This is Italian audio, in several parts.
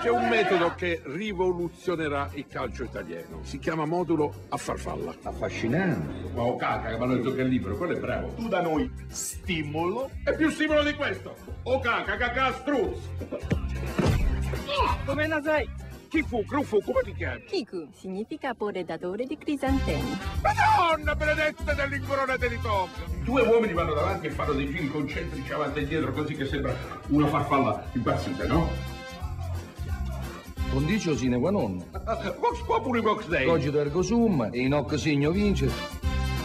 C'è un metodo che rivoluzionerà il calcio italiano. Si chiama modulo a farfalla. Affascinante. Ma oh caca, che mi hanno detto che è libero, quello è bravo. Tu da noi stimolo. È più stimolo di questo. Oh caca, caca, struz. Come la sei? Chi fu? Crufu, come ti chiami? Kiku significa poredatore di crisantemi. Madonna benedetta dell'incoronata di Tokyo! Due uomini vanno davanti e fanno dei giri concentrici avanti e dietro così che sembra una farfalla impazzita, no? Condicio sine qua non. Vox populi, vox dei. Cogito ergo sum, e in hoc signo vince.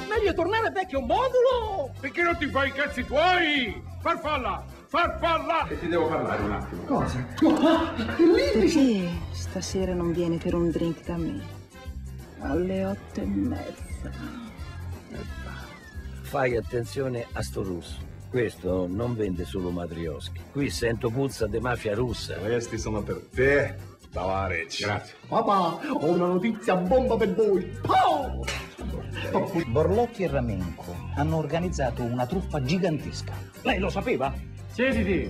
Meglio tornare vecchio modulo! Perché non ti fai i cazzi tuoi? Farfalla! Farfalla! E ti devo parlare un attimo. Cosa? Perché stasera non vieni per un drink da me? Alle otto e mezza. Fai attenzione a sto russo. Questo non vende solo matrioschi. Qui sento puzza di mafia russa. Questi sono per te, Tavares. Grazie. Papà, ho una notizia bomba per voi. Pow! Borlotti e Ramenco hanno organizzato una truffa gigantesca. Lei lo sapeva? Sì.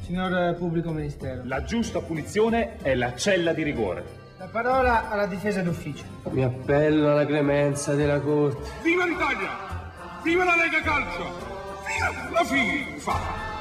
Signor Pubblico Ministero. La giusta punizione è la cella di rigore. La parola alla difesa d'ufficio. Mi appello alla clemenza della corte. Viva l'Italia! Viva la Lega Calcio! Viva la FIFA!